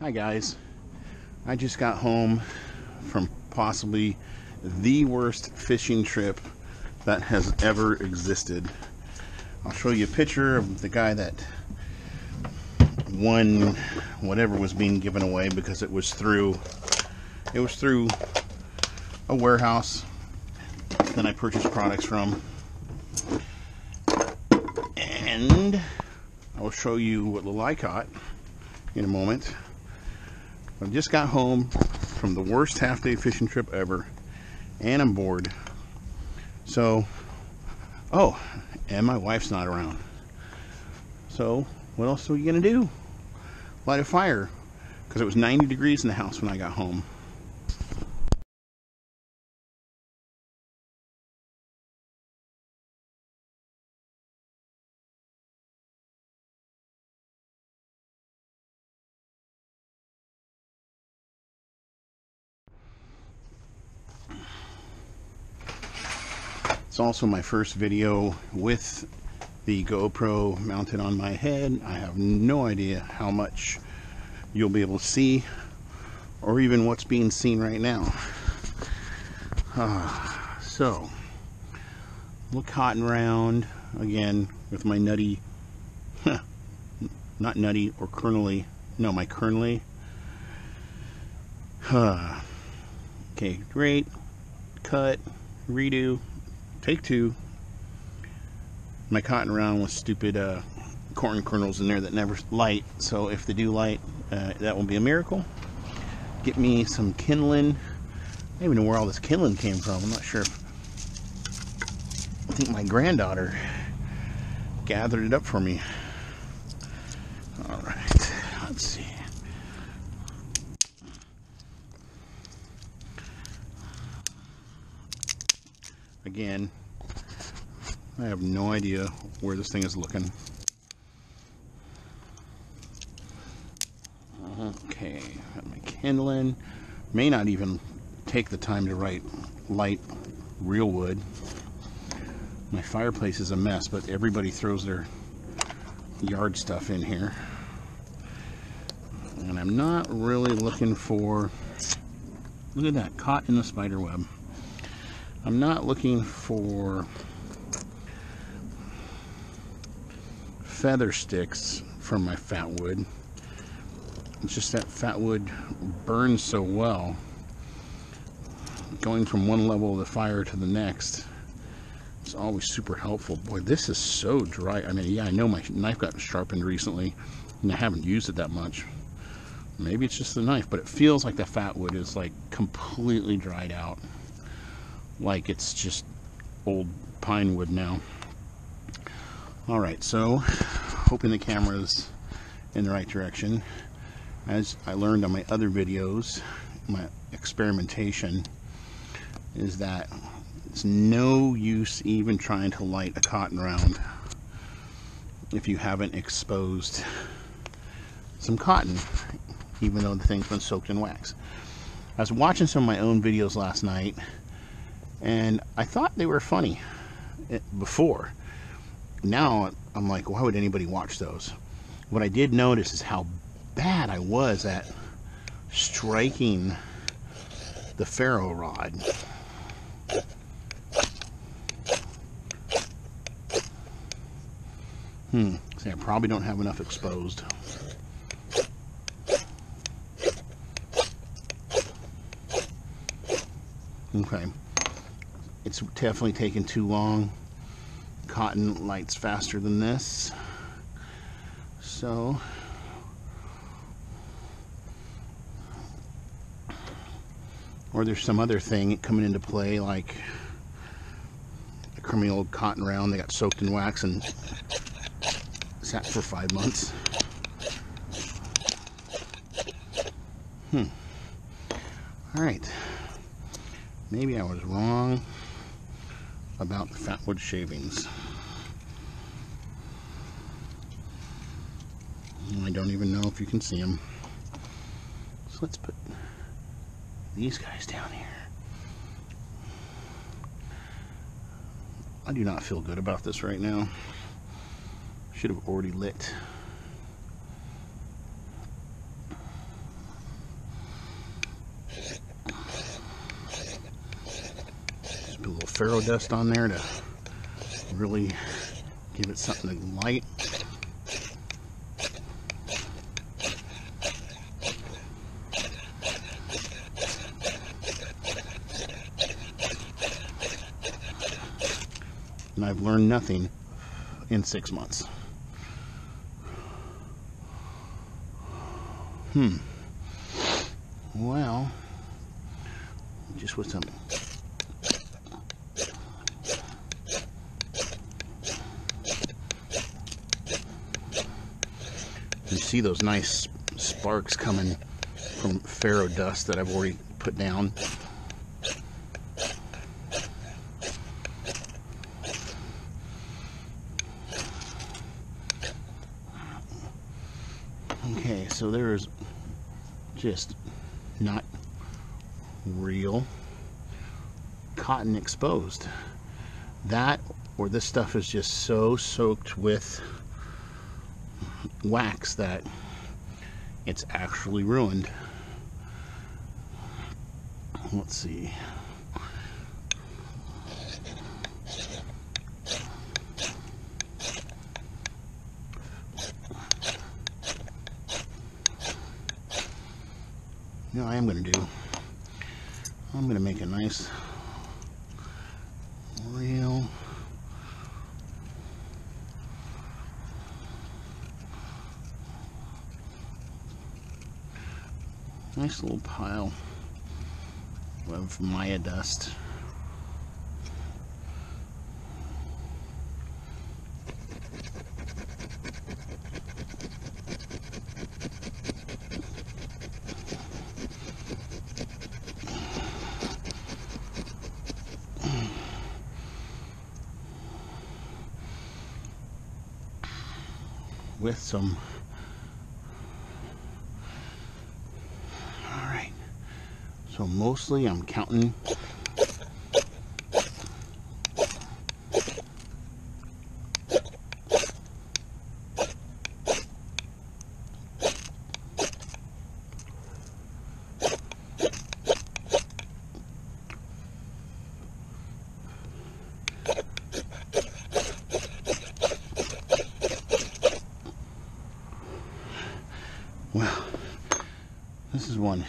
Hi guys. I just got home from possibly the worst fishing trip that has ever existed. I'll show you a picture of the guy that won whatever was being given away because it was through it was through a warehouse that I purchased products from. And I will show you what little I caught in a moment. I just got home from the worst half day fishing trip ever and I'm bored. So, oh, and my wife's not around. So, what else are we gonna do? Light a fire because it was 90 degrees in the house when I got home. It's also my first video with the GoPro mounted on my head. I have no idea how much you'll be able to see or even what's being seen right now. Uh, so, look hot and round again with my nutty, not nutty or kernely, no, my kernely. Uh, okay, great, cut, redo, take two. My cotton round with stupid uh, corn kernels in there that never light. So if they do light, uh, that will be a miracle. Get me some kindling. I don't even know where all this kindling came from. I'm not sure. I think my granddaughter gathered it up for me. All right, let's see. Again, I have no idea where this thing is looking. Okay, got my kindling. May not even take the time to write light real wood. My fireplace is a mess, but everybody throws their yard stuff in here. And I'm not really looking for, look at that, caught in the spider web. I'm not looking for feather sticks from my fat wood. It's just that fat wood burns so well. Going from one level of the fire to the next it's always super helpful. Boy, this is so dry. I mean, yeah, I know my knife got sharpened recently and I haven't used it that much. Maybe it's just the knife, but it feels like the fat wood is like completely dried out like it's just old pine wood now. Alright, so hoping the camera's in the right direction. As I learned on my other videos, my experimentation is that it's no use even trying to light a cotton round if you haven't exposed some cotton, even though the thing's been soaked in wax. I was watching some of my own videos last night and I thought they were funny eh, before. Now I'm like, why would anybody watch those? What I did notice is how bad I was at striking the ferro rod. Hmm, see, I probably don't have enough exposed. Okay it's definitely taken too long. Cotton lights faster than this. So or there's some other thing coming into play like a crummy old cotton round that got soaked in wax and sat for five months. Hmm. All right. Maybe I was wrong about the fatwood shavings. I don't even know if you can see them. So let's put these guys down here. I do not feel good about this right now. Should have already lit. Ferro dust on there to really give it something to light. And I've learned nothing in six months. Hmm. Well, just with some you see those nice sparks coming from ferro dust that I've already put down. Okay, so there's just not real cotton exposed. That or this stuff is just so soaked with wax that it's actually ruined. Let's see. You know I am going to do? I'm going to make a nice real nice little pile of Maya dust. with some all right so mostly I'm counting Well, this is one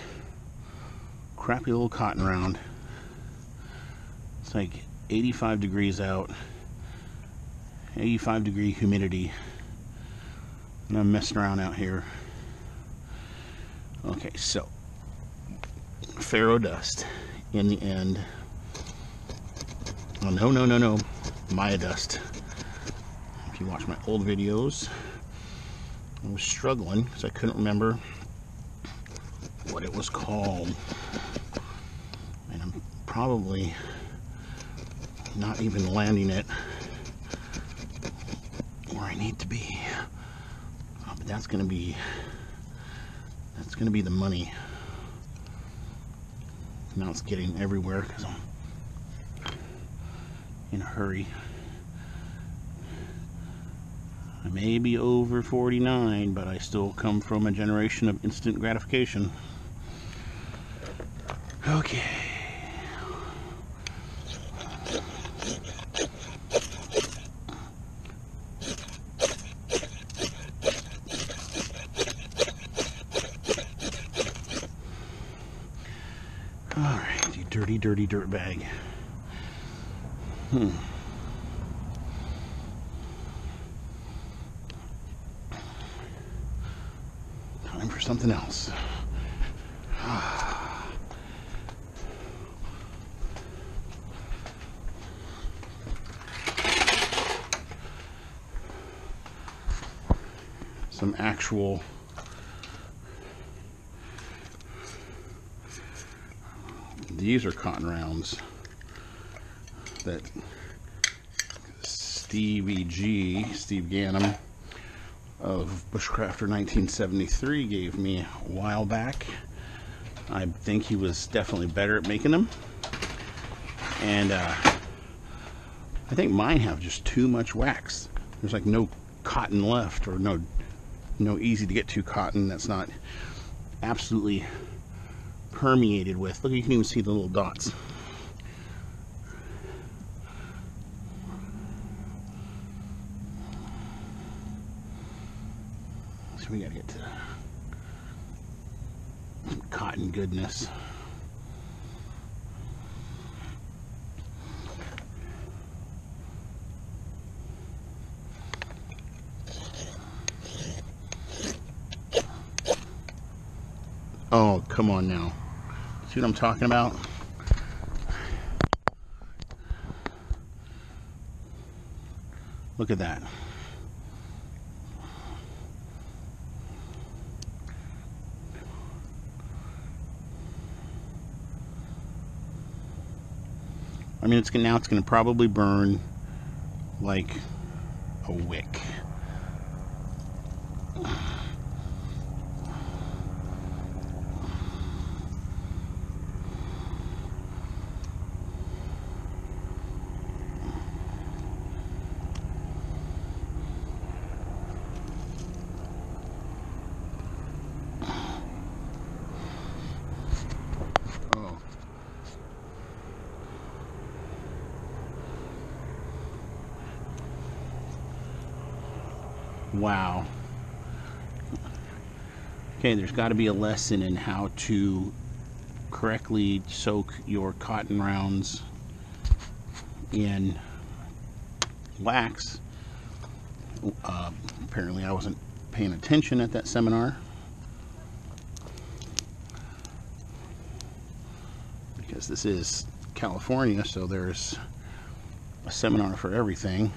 crappy little cotton round. It's like 85 degrees out, 85 degree humidity. And I'm messing around out here. Okay, so ferro dust in the end. Oh, no, no, no, no. Maya dust. If you watch my old videos, I was struggling because I couldn't remember what it was called. And I'm probably not even landing it where I need to be. Oh, but that's to be that's to be the money. Now it's getting everywhere because I'm in a hurry. I may be over 49, but I still come from a generation of instant gratification. Okay. All right, you dirty, dirty dirt bag. Hmm. Time for something else. Some actual these are cotton rounds that Stevie G, Steve Ganem of Bushcrafter 1973 gave me a while back. I think he was definitely better at making them. And uh, I think mine have just too much wax. There's like no cotton left or no no know easy to get to cotton that's not absolutely permeated with. Look you can even see the little dots. So we gotta get to cotton goodness. Come on now. See what I'm talking about? Look at that. I mean, it's now it's going to probably burn like a wick. Oh. Wow. Okay, there's got to be a lesson in how to correctly soak your cotton rounds in wax. Uh, apparently, I wasn't paying attention at that seminar. Because this is California, so there's a seminar for everything.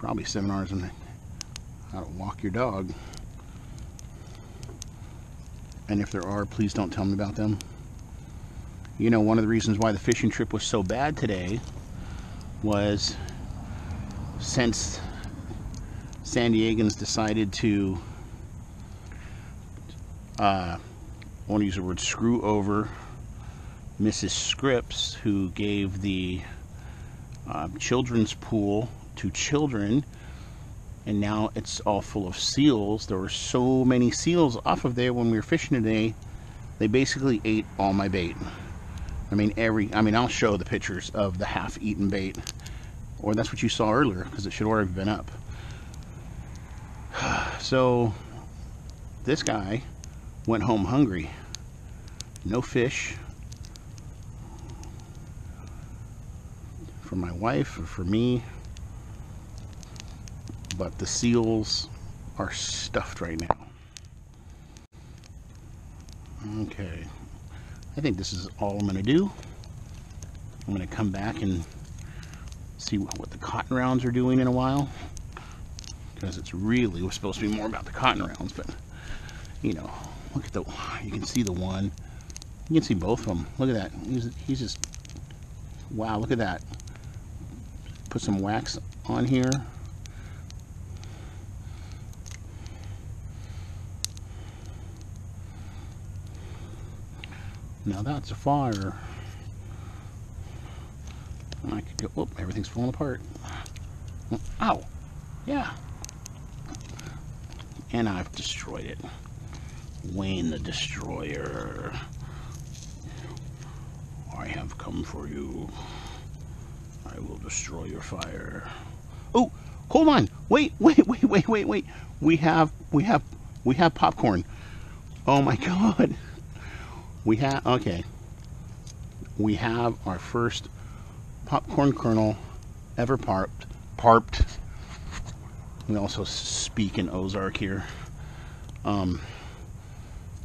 Probably seminars on how to walk your dog. And if there are, please don't tell me about them. You know, one of the reasons why the fishing trip was so bad today was since San Diegans decided to, uh, I want to use the word screw over Mrs. Scripps, who gave the uh, children's pool to children, and now it's all full of seals. There were so many seals off of there when we were fishing today. They basically ate all my bait. I mean, every. I mean, I'll show the pictures of the half-eaten bait, or that's what you saw earlier, because it should already have been up. So, this guy went home hungry. No fish for my wife or for me, but the seals are stuffed right now. Okay. I think this is all I'm going to do. I'm to come back and see what the cotton rounds are doing in a while. Because it's really was supposed to be more about the cotton rounds, but you know, look at the you can see the one. You can see both of them. Look at that. He's, he's just wow, look at that. Put some wax on here. Now that's a fire. I could go, everything's falling apart. Ow! Yeah. And I've destroyed it. Wayne the Destroyer. I have come for you. I will destroy your fire. Oh, hold on. Wait, wait, wait, wait, wait, wait. We have, we have, we have popcorn. Oh my God. We have, okay. We have our first popcorn kernel ever parped. Parped. We also speak in Ozark here. Um,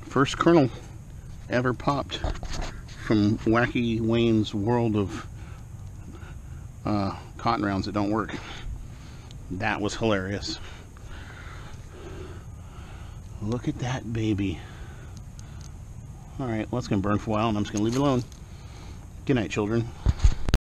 first kernel ever popped from Wacky Wayne's world of uh, cotton rounds that don't work. That was hilarious. Look at that baby. Alright, well, it's going to burn for a while and I'm just going to leave it alone. Good night, children.